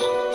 much.